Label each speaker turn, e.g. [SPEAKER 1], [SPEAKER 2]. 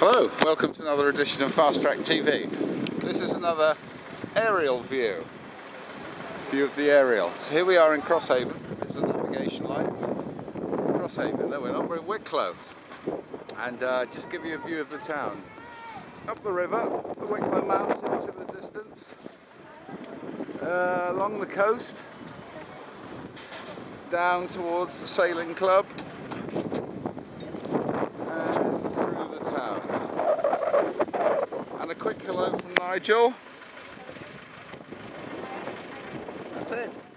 [SPEAKER 1] Hello, welcome to another edition of Fastrak TV. This is another aerial view, view of the aerial. So here we are in Crosshaven, there's the navigation lights. Crosshaven, no we're not, we're in Wicklow. And uh, just give you a view of the town. Up the river, the Wicklow Mountains in the distance, uh, along the coast, down towards the sailing club, and through the town. And a quick hello from Nigel. That's it.